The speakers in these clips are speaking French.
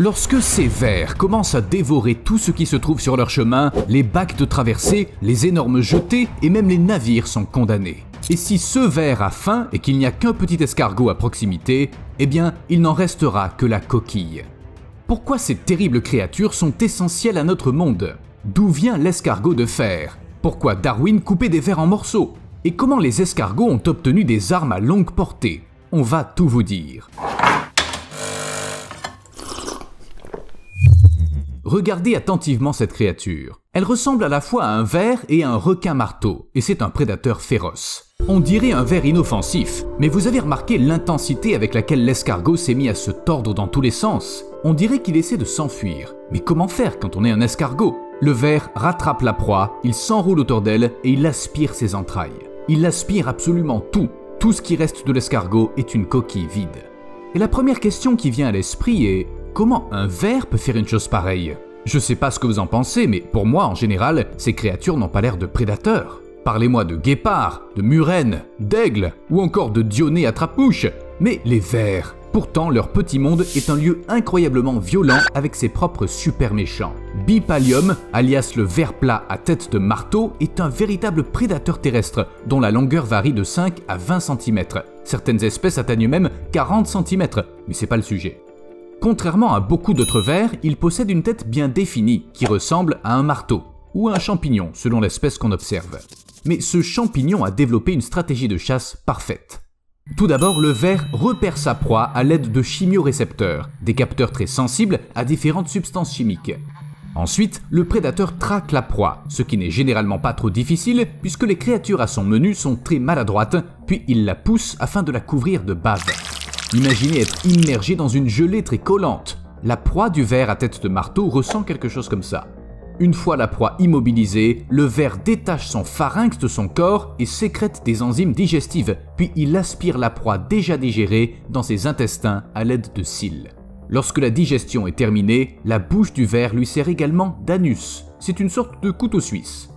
Lorsque ces vers commencent à dévorer tout ce qui se trouve sur leur chemin, les bacs de traversée, les énormes jetés et même les navires sont condamnés. Et si ce ver a faim et qu'il n'y a qu'un petit escargot à proximité, eh bien, il n'en restera que la coquille. Pourquoi ces terribles créatures sont essentielles à notre monde? D'où vient l'escargot de fer? Pourquoi Darwin coupait des vers en morceaux? Et comment les escargots ont obtenu des armes à longue portée? On va tout vous dire. Regardez attentivement cette créature. Elle ressemble à la fois à un ver et à un requin-marteau, et c'est un prédateur féroce. On dirait un ver inoffensif, mais vous avez remarqué l'intensité avec laquelle l'escargot s'est mis à se tordre dans tous les sens? On dirait qu'il essaie de s'enfuir. Mais comment faire quand on est un escargot? Le ver rattrape la proie, il s'enroule autour d'elle et il aspire ses entrailles. Il aspire absolument tout. Tout ce qui reste de l'escargot est une coquille vide. Et la première question qui vient à l'esprit est Comment un ver peut faire une chose pareille Je sais pas ce que vous en pensez, mais pour moi, en général, ces créatures n'ont pas l'air de prédateurs. Parlez-moi de guépards, de murènes, d'aigles ou encore de dionnées à trappe-mouche. Mais les vers, Pourtant, leur petit monde est un lieu incroyablement violent avec ses propres super méchants. Bipalium, alias le ver plat à tête de marteau, est un véritable prédateur terrestre dont la longueur varie de 5 à 20 cm. Certaines espèces atteignent même 40 cm, mais c'est pas le sujet. Contrairement à beaucoup d'autres vers, il possède une tête bien définie qui ressemble à un marteau ou à un champignon selon l'espèce qu'on observe. Mais ce champignon a développé une stratégie de chasse parfaite. Tout d'abord, le ver repère sa proie à l'aide de chimiorécepteurs, des capteurs très sensibles à différentes substances chimiques. Ensuite, le prédateur traque la proie, ce qui n'est généralement pas trop difficile puisque les créatures à son menu sont très maladroites, puis il la pousse afin de la couvrir de bave. Imaginez être immergé dans une gelée très collante. La proie du ver à tête de marteau ressent quelque chose comme ça. Une fois la proie immobilisée, le ver détache son pharynx de son corps et sécrète des enzymes digestives, puis il aspire la proie déjà digérée dans ses intestins à l'aide de cils. Lorsque la digestion est terminée, la bouche du ver lui sert également d'anus. C'est une sorte de couteau suisse.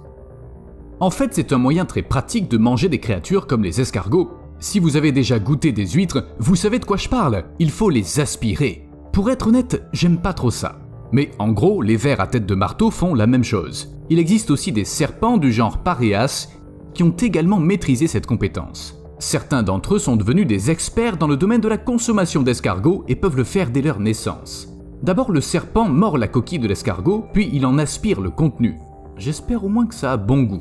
En fait, c'est un moyen très pratique de manger des créatures comme les escargots. Si vous avez déjà goûté des huîtres, vous savez de quoi je parle. Il faut les aspirer. Pour être honnête, j'aime pas trop ça. Mais en gros, les vers à tête de marteau font la même chose. Il existe aussi des serpents du genre Pareas qui ont également maîtrisé cette compétence. Certains d'entre eux sont devenus des experts dans le domaine de la consommation d'escargots et peuvent le faire dès leur naissance. D'abord, le serpent mord la coquille de l'escargot, puis il en aspire le contenu. J'espère au moins que ça a bon goût.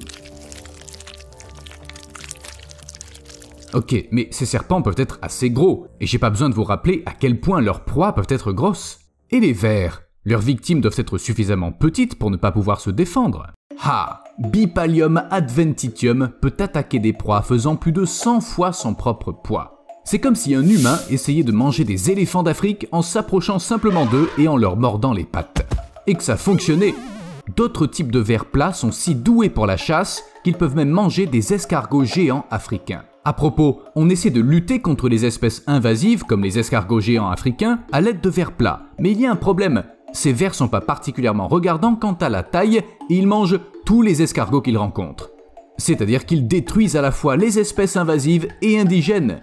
Ok, mais ces serpents peuvent être assez gros, et j'ai pas besoin de vous rappeler à quel point leurs proies peuvent être grosses. Et les vers? Leurs victimes doivent être suffisamment petites pour ne pas pouvoir se défendre. Ha Bipalium adventitium peut attaquer des proies faisant plus de 100 fois son propre poids. C'est comme si un humain essayait de manger des éléphants d'Afrique en s'approchant simplement d'eux et en leur mordant les pattes. Et que ça fonctionnait D'autres types de vers plats sont si doués pour la chasse qu'ils peuvent même manger des escargots géants africains. À propos, on essaie de lutter contre les espèces invasives comme les escargots géants africains à l'aide de vers plats. Mais il y a un problème. Ces vers sont pas particulièrement regardants quant à la taille et ils mangent tous les escargots qu'ils rencontrent. C'est-à-dire qu'ils détruisent à la fois les espèces invasives et indigènes.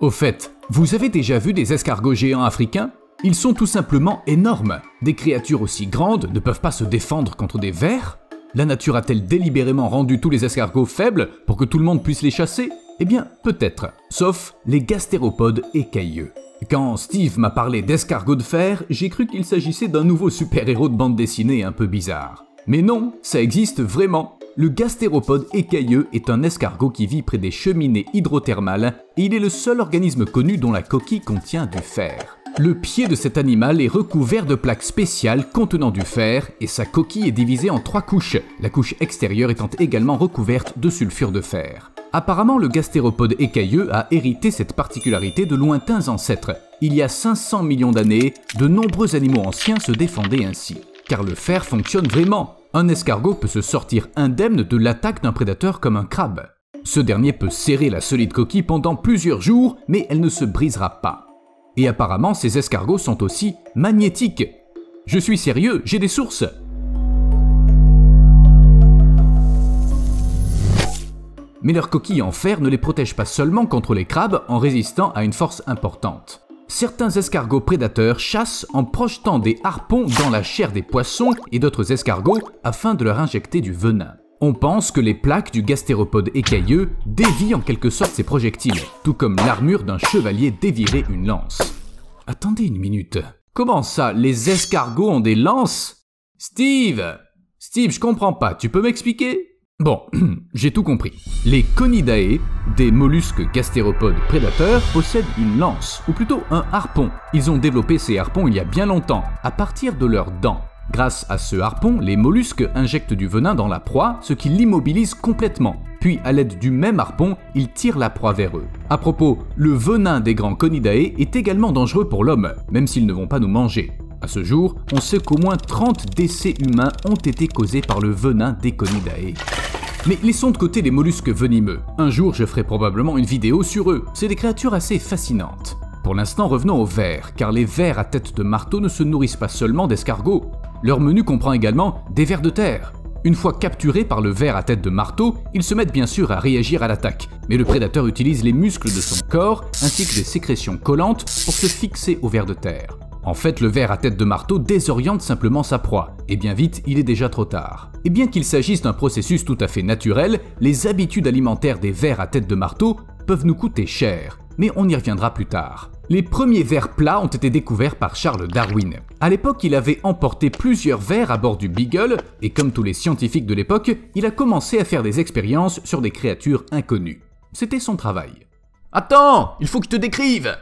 Au fait, vous avez déjà vu des escargots géants africains? Ils sont tout simplement énormes. Des créatures aussi grandes ne peuvent pas se défendre contre des vers? La nature a-t-elle délibérément rendu tous les escargots faibles pour que tout le monde puisse les chasser? Eh bien, peut-être, sauf les gastéropodes écailleux. Quand Steve m'a parlé d'escargot de fer, j'ai cru qu'il s'agissait d'un nouveau super-héros de bande dessinée un peu bizarre. Mais non, ça existe vraiment. Le gastéropode écailleux est un escargot qui vit près des cheminées hydrothermales et il est le seul organisme connu dont la coquille contient du fer. Le pied de cet animal est recouvert de plaques spéciales contenant du fer et sa coquille est divisée en trois couches, la couche extérieure étant également recouverte de sulfure de fer. Apparemment, le gastéropode écailleux a hérité cette particularité de lointains ancêtres. Il y a 500 millions d'années, de nombreux animaux anciens se défendaient ainsi. Car le fer fonctionne vraiment. Un escargot peut se sortir indemne de l'attaque d'un prédateur comme un crabe. Ce dernier peut serrer la solide coquille pendant plusieurs jours, mais elle ne se brisera pas. Et apparemment, ces escargots sont aussi magnétiques. Je suis sérieux, j'ai des sources. Mais leur coquille en fer ne les protège pas seulement contre les crabes en résistant à une force importante. certains escargots prédateurs chassent en projetant des harpons dans la chair des poissons et d'autres escargots afin de leur injecter du venin. On pense que les plaques du gastéropode écailleux dévient en quelque sorte ces projectiles, tout comme l'armure d'un chevalier dévirait une lance. Attendez une minute. Comment ça, les escargots ont des lances? Steve Steve, je comprends pas, tu peux m'expliquer? Bon, j'ai tout compris. Les Conidae, des mollusques gastéropodes prédateurs, possèdent une lance, ou plutôt un harpon. Ils ont développé ces harpons il y a bien longtemps, à partir de leurs dents. Grâce à ce harpon, les mollusques injectent du venin dans la proie, ce qui l'immobilise complètement. Puis, à l'aide du même harpon, ils tirent la proie vers eux. À propos, le venin des grands conidae est également dangereux pour l'homme, même s'ils ne vont pas nous manger. À ce jour, on sait qu'au moins 30 décès humains ont été causés par le venin des conidae. Mais laissons de côté les mollusques venimeux. Un jour, je ferai probablement une vidéo sur eux. C'est des créatures assez fascinantes. Pour l'instant, revenons aux vers, car les vers à tête de marteau ne se nourrissent pas seulement d'escargots. Leur menu comprend également des vers de terre. Une fois capturés par le ver à tête de marteau, ils se mettent bien sûr à réagir à l'attaque, mais le prédateur utilise les muscles de son corps ainsi que des sécrétions collantes pour se fixer au ver de terre. En fait, le ver à tête de marteau désoriente simplement sa proie, et bien vite, il est déjà trop tard. Et bien qu'il s'agisse d'un processus tout à fait naturel, les habitudes alimentaires des vers à tête de marteau peuvent nous coûter cher, mais on y reviendra plus tard. Les premiers vers plats ont été découverts par Charles Darwin. À l'époque, il avait emporté plusieurs vers à bord du Beagle, et comme tous les scientifiques de l'époque, il a commencé à faire des expériences sur des créatures inconnues. C'était son travail. Attends, il faut que je te décrive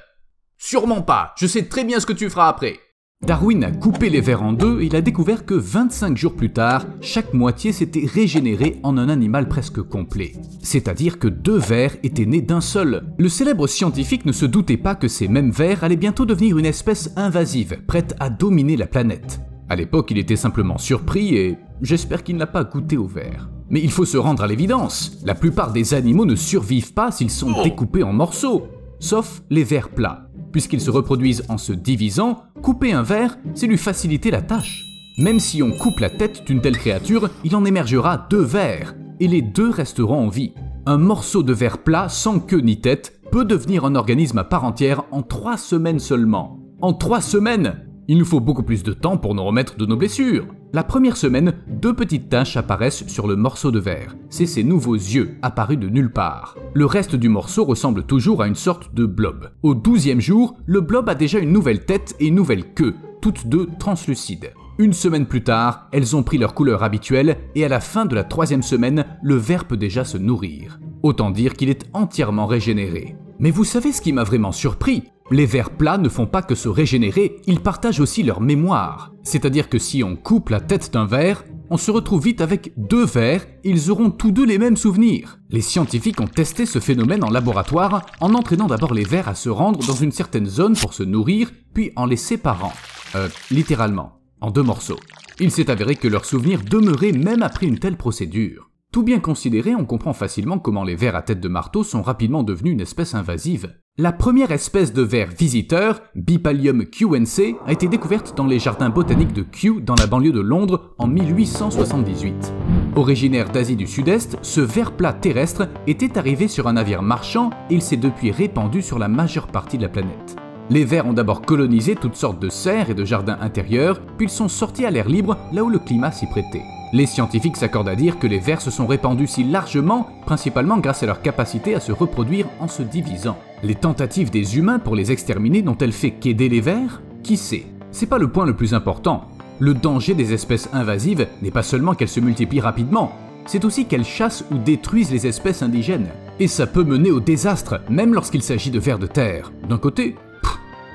Sûrement pas, je sais très bien ce que tu feras après. Darwin a coupé les vers en deux et il a découvert que 25 jours plus tard, chaque moitié s'était régénérée en un animal presque complet. C'est-à-dire que deux vers étaient nés d'un seul. Le célèbre scientifique ne se doutait pas que ces mêmes vers allaient bientôt devenir une espèce invasive, prête à dominer la planète. À l'époque, il était simplement surpris et j'espère qu'il n'a pas goûté au vers. Mais il faut se rendre à l'évidence, la plupart des animaux ne survivent pas s'ils sont découpés en morceaux, sauf les vers plats. Puisqu'ils se reproduisent en se divisant, couper un ver, c'est lui faciliter la tâche. Même si on coupe la tête d'une telle créature, il en émergera deux vers, et les deux resteront en vie. Un morceau de verre plat sans queue ni tête peut devenir un organisme à part entière en trois semaines seulement. En trois semaines Il nous faut beaucoup plus de temps pour nous remettre de nos blessures. La première semaine, deux petites taches apparaissent sur le morceau de verre. C'est ces nouveaux yeux apparus de nulle part. Le reste du morceau ressemble toujours à une sorte de blob. Au douzième jour, le blob a déjà une nouvelle tête et une nouvelle queue, toutes deux translucides. Une semaine plus tard, elles ont pris leur couleur habituelle et à la fin de la troisième semaine, le ver peut déjà se nourrir. Autant dire qu'il est entièrement régénéré. Mais vous savez ce qui m'a vraiment surpris? Les vers plats ne font pas que se régénérer, ils partagent aussi leur mémoire. C'est-à-dire que si on coupe la tête d'un ver, on se retrouve vite avec deux vers, ils auront tous deux les mêmes souvenirs. Les scientifiques ont testé ce phénomène en laboratoire en entraînant d'abord les vers à se rendre dans une certaine zone pour se nourrir, puis en les séparant. Euh, littéralement, en deux morceaux. Il s'est avéré que leurs souvenirs demeuraient même après une telle procédure. Tout bien considéré, on comprend facilement comment les vers à tête de marteau sont rapidement devenus une espèce invasive. La première espèce de ver visiteur, Bipalium qnc, a été découverte dans les jardins botaniques de Kew dans la banlieue de Londres en 1878. Originaire d'Asie du Sud-Est, ce ver plat terrestre était arrivé sur un navire marchand et il s'est depuis répandu sur la majeure partie de la planète. Les vers ont d'abord colonisé toutes sortes de serres et de jardins intérieurs, puis ils sont sortis à l'air libre là où le climat s'y prêtait. Les scientifiques s'accordent à dire que les vers se sont répandus si largement, principalement grâce à leur capacité à se reproduire en se divisant. Les tentatives des humains pour les exterminer n'ont-elles fait qu'aider les vers? Qui sait? C'est pas le point le plus important. Le danger des espèces invasives n'est pas seulement qu'elles se multiplient rapidement, c'est aussi qu'elles chassent ou détruisent les espèces indigènes. Et ça peut mener au désastre, même lorsqu'il s'agit de vers de terre. D'un côté,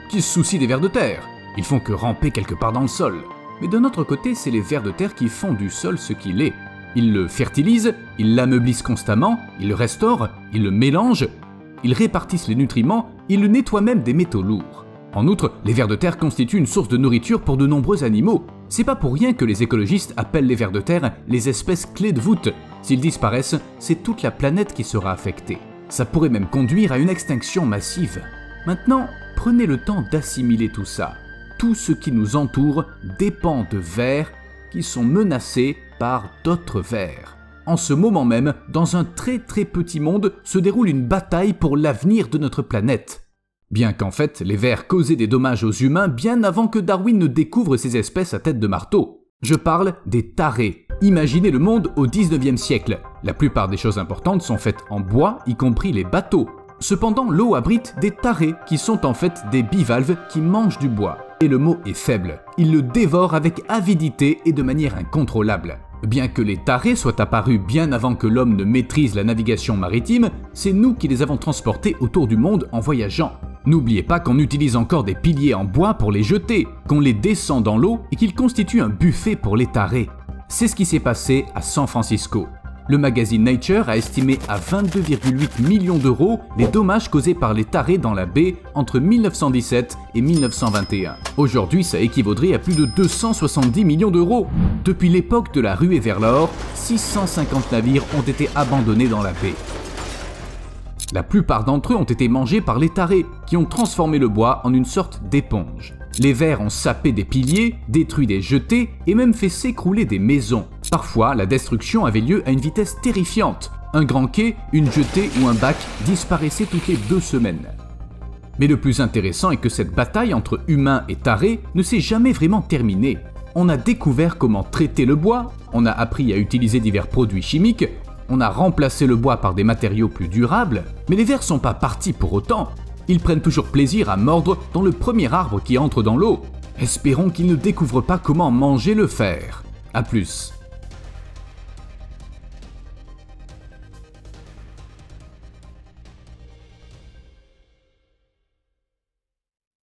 qui se soucie des vers de terre? Ils font que ramper quelque part dans le sol. Mais d'un autre côté, c'est les vers de terre qui font du sol ce qu'il est. Ils le fertilisent, ils l'ameublissent constamment, ils le restaurent, ils le mélangent, ils répartissent les nutriments, ils nettoient même des métaux lourds. En outre, les vers de terre constituent une source de nourriture pour de nombreux animaux. C'est pas pour rien que les écologistes appellent les vers de terre les espèces clés de voûte. S'ils disparaissent, c'est toute la planète qui sera affectée. Ça pourrait même conduire à une extinction massive. Maintenant, prenez le temps d'assimiler tout ça tout ce qui nous entoure dépend de vers qui sont menacés par d'autres vers. En ce moment même, dans un très très petit monde, se déroule une bataille pour l'avenir de notre planète. Bien qu'en fait, les vers causaient des dommages aux humains bien avant que Darwin ne découvre ces espèces à tête de marteau. Je parle des tarés. Imaginez le monde au 19e siècle. La plupart des choses importantes sont faites en bois, y compris les bateaux. Cependant, l'eau abrite des tarés, qui sont en fait des bivalves qui mangent du bois. Et le mot est faible. Ils le dévorent avec avidité et de manière incontrôlable. Bien que les tarés soient apparus bien avant que l'homme ne maîtrise la navigation maritime, c'est nous qui les avons transportés autour du monde en voyageant. N'oubliez pas qu'on utilise encore des piliers en bois pour les jeter, qu'on les descend dans l'eau et qu'ils constituent un buffet pour les tarés. C'est ce qui s'est passé à San Francisco le magazine Nature a estimé à 22,8 millions d'euros les dommages causés par les tarés dans la baie entre 1917 et 1921. Aujourd'hui, ça équivaudrait à plus de 270 millions d'euros. Depuis l'époque de la ruée vers l'or, 650 navires ont été abandonnés dans la baie. La plupart d'entre eux ont été mangés par les tarés, qui ont transformé le bois en une sorte d'éponge. Les vers ont sapé des piliers, détruit des jetés et même fait s'écrouler des maisons. Parfois, la destruction avait lieu à une vitesse terrifiante. Un grand quai, une jetée ou un bac disparaissaient toutes les deux semaines. Mais le plus intéressant est que cette bataille entre humains et tarés ne s'est jamais vraiment terminée. On a découvert comment traiter le bois, on a appris à utiliser divers produits chimiques, on a remplacé le bois par des matériaux plus durables, mais les vers sont pas partis pour autant. Ils prennent toujours plaisir à mordre dans le premier arbre qui entre dans l'eau. Espérons qu'ils ne découvrent pas comment manger le fer. A plus.